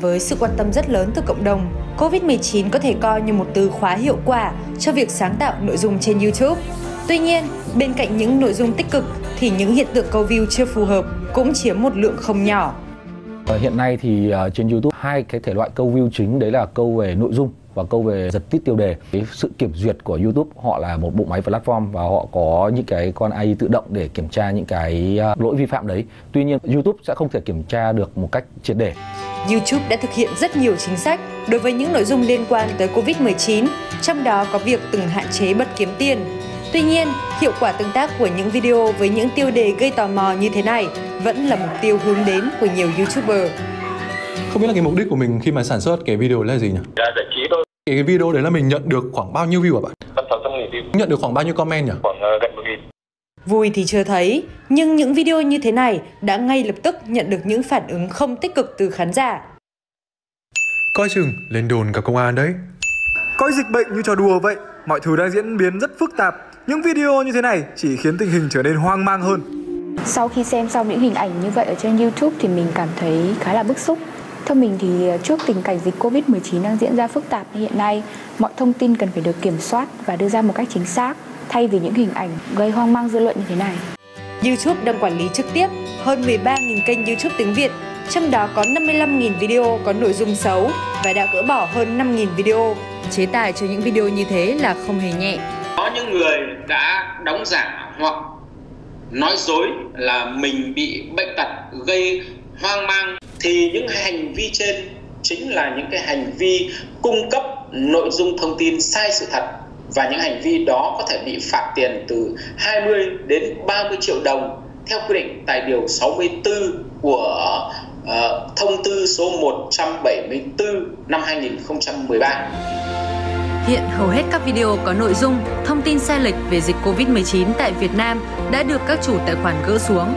Với sự quan tâm rất lớn từ cộng đồng, COVID-19 có thể coi như một từ khóa hiệu quả cho việc sáng tạo nội dung trên YouTube. Tuy nhiên, bên cạnh những nội dung tích cực thì những hiện tượng câu view chưa phù hợp cũng chiếm một lượng không nhỏ. Ờ, hiện nay thì ờ, trên YouTube hai cái thể loại câu view chính đấy là câu về nội dung và câu về giật tít tiêu đề. Cái sự kiểm duyệt của YouTube họ là một bộ máy platform và họ có những cái con AI tự động để kiểm tra những cái ờ, lỗi vi phạm đấy. Tuy nhiên YouTube sẽ không thể kiểm tra được một cách triệt để. YouTube đã thực hiện rất nhiều chính sách đối với những nội dung liên quan tới Covid-19, trong đó có việc từng hạn chế bật kiếm tiền. Tuy nhiên, hiệu quả tương tác của những video với những tiêu đề gây tò mò như thế này vẫn là mục tiêu hướng đến của nhiều YouTuber. Không biết là cái mục đích của mình khi mà sản xuất cái video là gì nhỉ? Dạ, giải trí thôi. Cái video đấy là mình nhận được khoảng bao nhiêu view hả bạn? Tầm 600 nghìn view. Nhận được khoảng bao nhiêu comment nhỉ? Khoảng uh, gần 1 nghìn. Vui thì chưa thấy, nhưng những video như thế này đã ngay lập tức nhận được những phản ứng không tích cực từ khán giả. Coi chừng lên đồn cả công an đấy. Coi dịch bệnh như trò đùa vậy, mọi thứ đang diễn biến rất phức tạp. Những video như thế này chỉ khiến tình hình trở nên hoang mang hơn. Sau khi xem xong những hình ảnh như vậy ở trên YouTube thì mình cảm thấy khá là bức xúc. Theo mình thì trước tình cảnh dịch Covid-19 đang diễn ra phức tạp như hiện nay, mọi thông tin cần phải được kiểm soát và đưa ra một cách chính xác thay vì những hình ảnh gây hoang mang dư luận như thế này. YouTube đang quản lý trực tiếp hơn 13.000 kênh YouTube tiếng Việt, trong đó có 55.000 video có nội dung xấu và đã gỡ bỏ hơn 5.000 video. Chế tài cho những video như thế là không hề nhẹ. Có những người đã đóng giả hoặc nói dối là mình bị bệnh tật gây hoang mang thì những hành vi trên chính là những cái hành vi cung cấp nội dung thông tin sai sự thật và những hành vi đó có thể bị phạt tiền từ 20 đến 30 triệu đồng theo quy định tại điều 64 của uh, thông tư số 174 năm 2013. Hiện hầu hết các video có nội dung, thông tin sai lệch về dịch Covid-19 tại Việt Nam đã được các chủ tài khoản gỡ xuống.